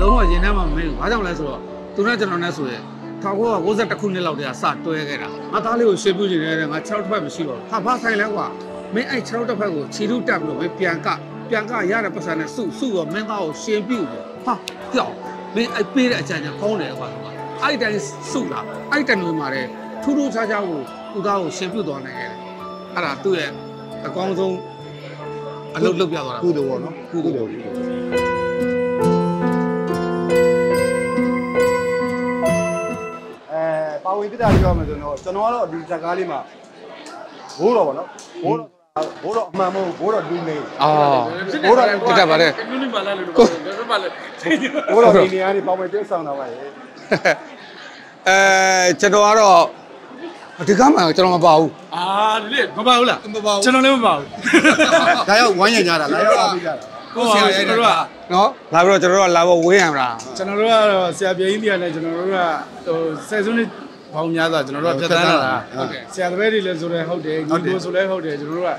လုံးဝရင်ထဲမှာမမင်းဘူးဘာကြောင့်လဲဆိုတော့သူနဲ့ကျွန်တော်နဲ့ဆိုရင်1992ခုနှစ်လောက်တည်းကစတွဲခဲ့တာငါသားလေးကိုရှေ့ပြူနေတယ်ငါ6တစ်ဖက်မရှိတော့ဟာဘာဆိုင်လဲကွာမင်းအဲ့6တစ်ဖက်ကိုခြေထုတက်ပြီးတော့မင်းပြန်ကပြန်ကရတဲ့ပတ်စံနဲ့စုစုတော့မင်းသားကိုရှင်ပြူတယ်ဟာကြောက်မင်းအဲ့ပေးတဲ့အကြံဉာဏ်ကောင်းတယ်ကွာအဲ့တိုင်းစုတာအဲ့တန်တွေမှာတဲ့ထူးထူးခြားခြားကိုသူသားကိုရှင်ပြူသွားနိုင်တယ်အဲ့ဒါသူ့ရဲ့အကောင်းဆုံးအလုပ်လုပ်ပြသွားတာကုသိုလ်ပေါ့နော်ကုသိုလ် ဝင်ပြတာပြောရမယ်ဆိုတော့ကျွန်တော်ကတော့ဒီဇက်ကားလေးမှာဘိုးတော်ပေါ့နော်ဘိုးတော်ဘိုးတော်အမှန်မဟုတ်ဘိုးတော်လူနေအော်ဟုတ်တယ်ပြတ်ပါလေကမြူနီပါလာလို့တော့ဘယ်ပါလဲဘိုးတော်ဒီနေရာနေပါဝင်တွေ့ဆောင်တာပါရဲ့အဲကျွန်တော်ကတော့ဒီကမှကျွန်တော်မပါဘူးအာလေမပါဘူးလားမပါဘူးကျွန်တော်လည်းမပါဘူးဒါရောက်ဝမ်းရံကြတာလားရောက်အားပေးကြတာကိုဆရာရဲ့တို့ကနော်လာပြီးတော့ကျွန်တော်တို့ကလာဖို့ဝေးရမလားကျွန်တော်တို့ကတော့ဆရာပြင်းကြီးတွေကလည်းကျွန်တော်တို့ကဟိုဆယ်စုနှစ် ပေါင်းများစွာကျွန်တော်တို့ကဖြတ်သန်းလာတာဟုတ်ကဲ့ဆရာတပည့်တွေလည်းဆိုလည်းဟုတ်တယ်ညီကိုဆိုလည်းဟုတ်တယ်ကျွန်တော်တို့က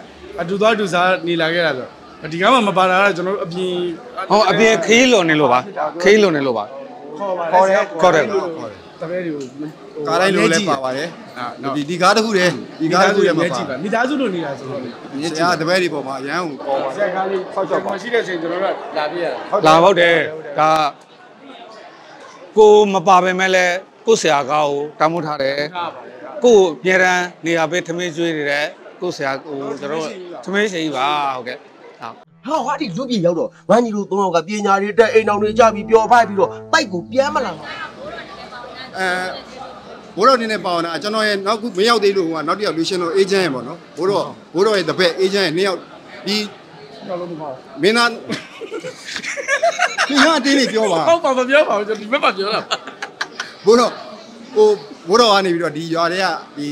အတူသွားအတူစားနေလာခဲ့တာဆိုဒီကမှမပါတာကကျွန်တော်တို့အပြင်ဟောအပြင်ခီးလွန်နေလို့ပါခီးလွန်နေလို့ပါခေါ်ပါခေါ်တယ်ခေါ်တယ်တပည့်တွေကိုကားတိုင်းလိုလည်းပါပါတယ်အာနော်ဒီဒီကားတစ်ခုတည်းဒီကားတစ်ခုတည်းမှာကြည့်ပါပါမိသားစုလိုနေတာဆိုတော့လေဆရာတပည့်တွေပေါ်မှာအရန်ကိုပေါ်ပါဆရာကားလေးဆောက်ချောက်ပါရှိတဲ့အချိန်ကျွန်တော်တို့ကလာပြရတာလာဟုတ်တယ်ဒါကိုမပါပဲမဲ့လဲ ကိုဆရာကောကိုတမိုးထားတယ်ထားပါလေကိုအမြဲတမ်းနေရာပေးထမင်းကျွေးနေတဲ့ကိုဆရာကိုကျွန်တော်ထမင်းရှိပါဟုတ်ကဲ့ဟုတ်ဟာဟာဒီလူပြေရောက်တော့ဝမ်းကြီးတို့သုံးယောက်ကပညာတွေတက်အိမ်အောင်တွေကြပြီးပျော်ဖိုက်ပြီးတော့တိုက်ကိုပြန်မလာဘူးအဲဘိုးတော်နေနဲ့ပါအောင်တာကျွန်တော်ရဲ့နောက်ခုမရောက်သေးလို့ဟိုကနောက်တစ်ယောက်လူရှင်တို့အေဂျင့်ရဲ့ပေါ့နော်ဘိုးတော်ဘိုးတော်ရဲ့တပည့်အေဂျင့်ရဲ့နှစ်ယောက်ဒီတော့လုံးမပေါ့မင်းသားဒီဟာအတင်းနေပြောပါဟုတ်ပါမပြောပါဘူးကျွန်တော်ဒီဘက်မှာပြောတာ ဘိုးတော်ဟိုဘိုးတော်ကနေပြီးတော့ဒီရွာတွေကဒီ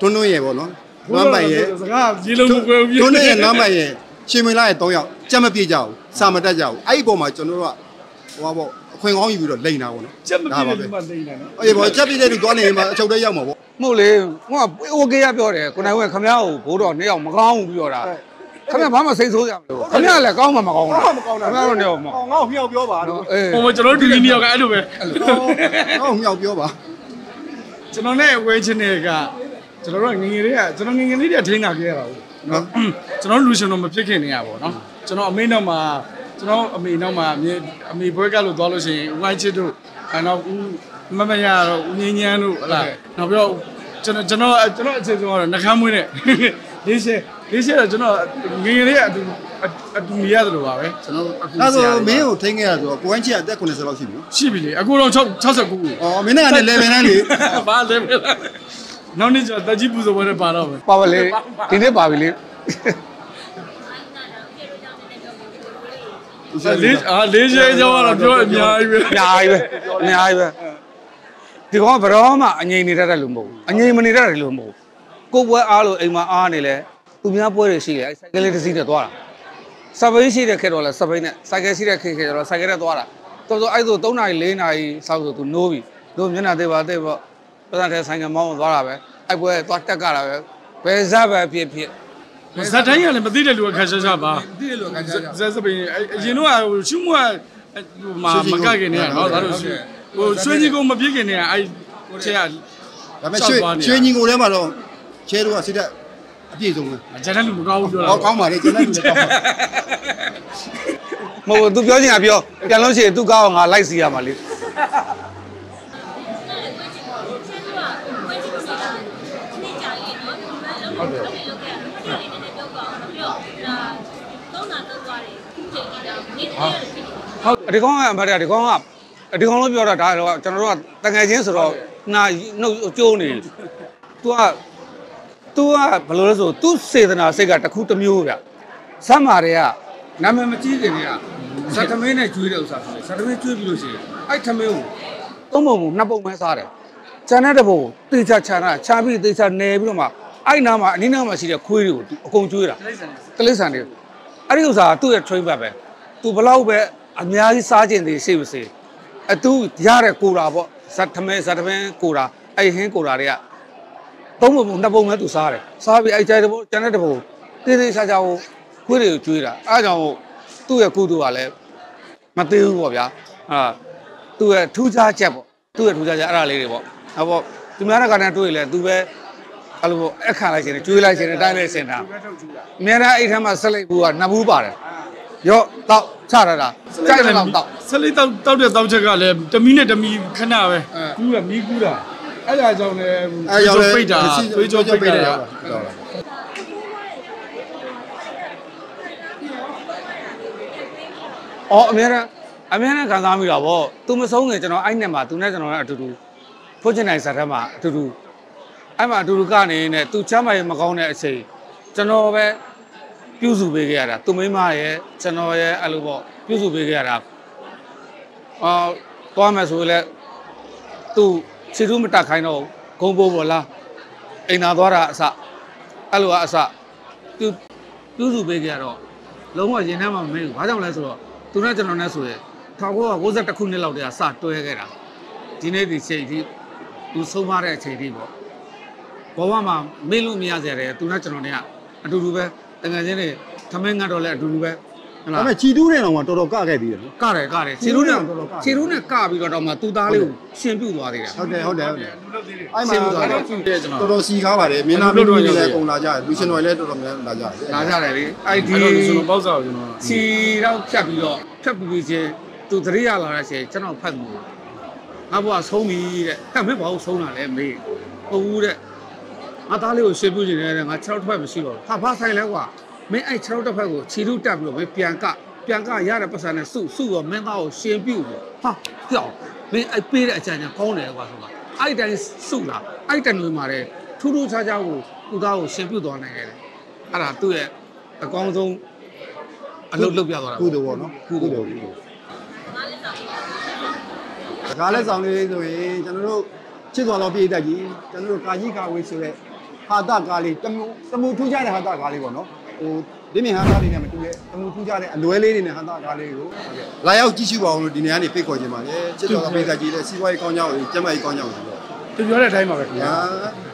တွန်းတွန်းရယ်ပေါ့နော်နွမ်းပိုင်ရယ်စကားရေလုံးမကွဲဘူးတွန်းတွန်းရယ်နွမ်းပိုင်ရယ်ရှင်မင်းလာရယ်၃ယောက်ကြက်မပြေကြဘူးစာမတက်ကြဘူးအဲ့ဒီပုံမှာကျွန်တော်တို့ကဟိုပေါ့အခွင့်ကောင်းယူပြီးတော့လိန်တာပေါ့နော်ကြက်မပြေတဲ့လူမှလိန်တာနော်အေးပေါ့ကြက်ပြေတဲ့လူသွားနေရင်မှအချုပ်တက်ရောက်မှာပေါ့မဟုတ်လေဟိုက OK ရပြောတယ်ကိုနိုင်ဝဲခမရကိုဘိုးတော်နှစ်ယောက်မကောင်းဘူးပြောတာ ခမရဘာမှစိတ်ဆိုးကြမလို့ခမရလည်းကောင်းမှမကောင်းဘူးဘာမှမကောင်းတာခမရတို့နှစ်ယောက်မဟောငါ့ကိုမြောက်ပြောပါလို့အေးဟိုမှာကျွန်တော်တို့ဒီနေ့ရောကအဲ့လိုပဲငါ့ကိုမြောက်ပြောပါကျွန်တော်နဲ့ဝဲချင်းတွေကကျွန်တော်တို့ငငယ်လေးကကျွန်တော်ငငယ်လေးတွေကထင်းလာခဲ့ရတာဟုတ်နော်ကျွန်တော်လူရှင်တော့မဖြစ်ခင်နေရပါတော့ကျွန်တော်အမေနောက်မှာကျွန်တော်အမေနောက်မှာအမေအမေဘွဲကလို့သွားလို့ရှိရင်ဝိုင်းချစ်တို့အဲနောက်ဦးမမရတော့ဦးငင်းညမ်းတို့ဟလာနောက်ပြီးတော့ကျွန်တော်ကျွန်တော်ကျွန်တော်အခြေဆုံးကတော့နှကမ်းမွေးနဲ့လေးရှယ် လေးရှယ်တော့ကျွန်တော်ငငယ်လေးကအတူအတူနေရတယ်လို့ပါပဲကျွန်တော်အခုဒါဆိုမင်းကိုထိန်းခဲ့ရဆိုတော့ကိုဝမ်းချစ်အသက်90လောက်ရှိပြီနော်ရှိပြီလေအခုတော့69ကို။အော်မင်းနဲ့ကလည်း level နဲ့လေဘာလဲမလဲနောက်နေ့ကျတော့တကြီးပူဇော်ပွဲနဲ့ပါတော့မယ်ပါပါလေဒီနေ့ပါပြီလေလေးအာလေးချဲကြောင်းကတော့ပြောအများကြီးပဲအများကြီးပဲအများကြီးပဲဒီကောင်ကဘရောမှအငြိမ်နေတတ်တယ်လို့မဟုတ်ဘူးအငြိမ်မနေတတ်တယ်လို့မဟုတ်ဘူးကိုယ်ပွဲအားလို့အိမ်မှာအားနေလဲ သူများပွဲတွေရှိတယ်အဲဆိုင်ကယ်လေးတစ်စီးနဲ့သွားတာစပိန်ရှိတဲ့ခေတ်တော့လဲစပိန်နဲ့ဆိုင်ကယ်ရှိတဲ့ခေတ်ခေတ်တော့ဆိုင်ကယ်နဲ့သွားတာတော်တော်အဲ့ဆို3နာရီ4နာရီစောက်ဆိုသူနိုးပြီတို့မျက်နှာသေးပါသေးပေါ့ပတ်စံတဲ့ဆိုင်ကယ်မောင်းသွားတာပဲအဲ့ပွဲသွားတက်ကြတာပဲဘယ်ဇက်ပဲဖြစ်ဖြစ်ဇက်တိုင်းကလည်းမသိတဲ့လူကခက်ရှားရှားပါဒီလိုကန်ကြကြဇက်စပင်းအရင်တော့ဟိုရှုမွဟိုမှာမကခင်နေရနော်ဒါလို့ဟိုရွှေကြီးကုန်းမပြည့်ခင်နေရအဲ့ချဲက။ဒါပေမဲ့ရွှေရွှေညီကိုထဲမှာတော့ချဲတို့ကစိတ်သက် အပြည့်ဆုံးပဲ။ကျွန်တော်လူမကောင်းဘူးပြောတာ။ဟောကောင်းပါလေကျွန်တော်လူလည်းကောင်းပါ။မဟုတ်ဘူး तू ပြောချင်တာပြော။ပြန်လို့ရှိရင် तू ကောင်းအောင်ငါလိုက်စီရမှာလေ။ဟုတ်တယ်ဟုတ်ဒီကောင်ကဗတ်တယ်ဒီကောင်ကဒီကောင်လို့ပြောတာဒါတော့ကျွန်တော်တို့ကတငယ်ချင်းဆိုတော့နာနှုတ်ကျိုးနေသူက သူကဘယ်လိုလဲဆိုသူစေတနာစိတ်ကတစ်ခုတစ်မျိုးဗျဇက်မာတွေကနာမည်မကြီးခင်ကဇက်သမင်းနဲ့ကျွေးတဲ့ဥစ္စာဆိုဇက်သမင်းကျွေးပြီးလို့ရှိရင်အဲ့သမင်းကိုသုံးပုံပုံနှစ်ပုံပဲစားတယ်ခြံတဲ့တပုံကိုတေချာခြံတာခြားပြီးတေချာနယ်ပြီးတော့မှအဲ့နားမှာအနည်းနားမှာရှိတဲ့ခွေးတွေကိုသူအကုန်ကျွေးတာတိရစ္ဆာန်တွေအဲ့ဒီဥစ္စာကသူ့ရဲ့ train ပဲပဲသူဘလောက်ပဲအများကြီးစားခြင်းတွေရှိပါစေအတူရတဲ့ကိုတာပေါ့ဇက်သမင်းဇက်သမင်းကိုတာအဲ့ဟင်းကိုတာတွေက သုံးပုံပုံနှစ်ပုံပဲသူစားတယ်စားပြီးအဲ့ကြိုက်တဲ့ပုံကျန်တဲ့ပုံတေးသေးချာချာကိုခွေးတွေကိုကျွေးတာအဲ့ဒါကြောင့်သူ့ရဲ့ကုသိုလ်ကလည်းမသေးဘူးပေါ့ဗျာမဟာသူ့ရဲ့ထူးခြားချက်ပေါ့သူ့ရဲ့ထူးခြားချက်အဲ့ဒါလေးတွေပေါ့ဟောပေါ့သူများတဲ့ကနေတွေ့ရင်လည်းသူပဲအဲ့လိုပေါ့အခါလိုက်ရှင်ကျွေးလိုက်ရှင်တိုင်းလိုက်ရှင်တာဘယ်ထုတ်ကြည့်တာအများအားအဲ့ထမ်းမှာဆက်လိုက်ဘူးကနှစ်ဘူးပါတယ်ရော့တော့ချရတာကြိုက်တယ်တော့တော့ဆက်လေးတောက်တောက်တဲ့တောက်ချက်ကလည်းတမီနဲ့တမီခဏပဲအဲကူးကမီးကူးတာ အဲ့ဒါကြောင့်လည်းအဲရောက်လဲပိတ်တာသွေးကြောပိတ်တာရောက်လာအော်အများအားအများအားခံစားမိတာဗောသူမဆုံးခင်ကျွန်တော်အဲ့နဲ့မှာသူနဲ့ကျွန်တော်နဲ့အတူတူဖိုးချင်နိုင်ဇာတ်ထဲမှာအတူတူအဲ့မှာအတူတူကနေနဲ့သူချမ်းမရေမကောင်းတဲ့အချိန်ကျွန်တော်ပဲပြုစုပေးခဲ့ရတာသူမိမရဲ့ကျွန်တော်ရဲ့အဲ့လိုပေါ့ပြုစုပေးခဲ့ရတာအော်သွားမယ်ဆိုရင်လည်းသူ ခြေထူးမတက်ခိုင်းတော့ဂုံပိုးပေါ်လားအိမ်သာသွားတာအစအဲ့လိုအစသူပြုစုပေးခဲ့ရတော့လုံးဝရင်ထဲမှာမမေ့ဘူး။ဘာကြောင့်လဲဆိုတော့သူနဲ့ကျွန်တော်နဲ့ဆိုရင်1992ခုနှစ်လောက်တည်းကစတွဲခဲ့တာ။ဒီနေ့ဒီချိန်ဒီသူဆုံးမတဲ့အချိန်ဒီပေါ့။ဘဝမှာမေ့လို့မရစရာတဲ့သူနဲ့ကျွန်တော်နဲ့ကအတူတူပဲတကယ်ချင်းတွေသမင်းငတ်တော့လည်းအတူတူပဲ ဟုတ်ဒါလားပေမဲ့ချီတူးတဲ့တော့မှတော်တော်ကခဲ့ပြီးတယ်နော် ကတယ်ကတယ်ခြေရုံးနဲ့တော်တော်ကတယ် ခြေရုံးနဲ့ကပြီးတော့တော့မှသူ့သားလေးကိုရှင်ပြုတ်သွားသေးတာ ဟုတ်တယ်ဟုတ်တယ်ဟုတ်တယ်လူလုပ်သေးတယ်အဲ့မှာရှင်းပြသွားတယ်တော်တော်စီကားပါတယ်မင်းသားမင်းကြီးတွေလည်းပုံလာကြတယ်လူရှင်တွေလည်းတော်တော်များများလာကြတယ်လာကြတယ်လေအဲ့ဒီအဲ့တော့ကျွန်တော်ပေါ့စားကျွန်တော်ခြေတော့ဖြတ်ပြီးတော့ဖြတ်ပြီးပြီးချင်းသူသတိရလာတဲ့ချိန်ကျွန်တော်ဖတ်မှုငါဘွားဆုံးပြီတဲ့ဟဲ့မင်းဘာလို့ဆုံးတာလဲမေးဟုတ်ဘူးတဲ့ငါသားလေးကိုရှင်းပြနေတယ်ငါ6တစ်ဖက်မရှိတော့ဟာဘာဆိုင်လဲကွာ မင်းအဲ့6တစ်ဖက်ကိုခြေထုတက်ပြီးတော့မင်းပြန်ကပြန်ကရတဲ့ပတ်စံနဲ့စုစုတော့မင်းသားကိုရှင်းပြပြီးဟာကြောက်မင်းအဲ့ပေးတဲ့အကြံဉာဏ်ကောင်းတယ်ကွာဆိုတာအဲ့တိုင်းစုလာအဲ့တန်တွေမှာတဲ့ထူးထူးခြားခြားကိုသူသားကိုရှင်းပြသွားနိုင်ခဲ့တယ်အဲ့ဒါသူ့ရဲ့အကောင်းဆုံးအလုပ်လုပ်ပြသွားတာကုသိုလ်ပေါ့နော်ကုသိုလ်ကုသိုလ်စကားလက်ဆောင်လေးဆိုရင်ကျွန်တော်တို့ချစ်တော်တော်ပြည်သက်ကြီးကျွန်တော်တို့ကာကြီးကာဝေးဆိုတဲ့ဟာတကားလေးတမှုတမှုထူးခြားတဲ့ဟာတကားလေးပေါ့နော် ဟိုဒီမြင်ဟာတလေးနဲ့မတူတဲ့တမှုထူးခြားတဲ့အလွဲလေးတွေနဲ့ဟာတကားလေးကိုလာရောက်ကြည့်ရှုပါအောင်လို့ဒီနေရာနေဖိတ်ခေါ်ခြင်းပါတယ်ချစ်တော်တော်ပြည်သက်ကြီးလည်းစီးပွားရေးကောင်းကြောင်းကျမ်းမာရေးကောင်းကြောင်းဆိုတော့သူပြောတဲ့အတိုင်းပါပဲခင်ဗျာညာ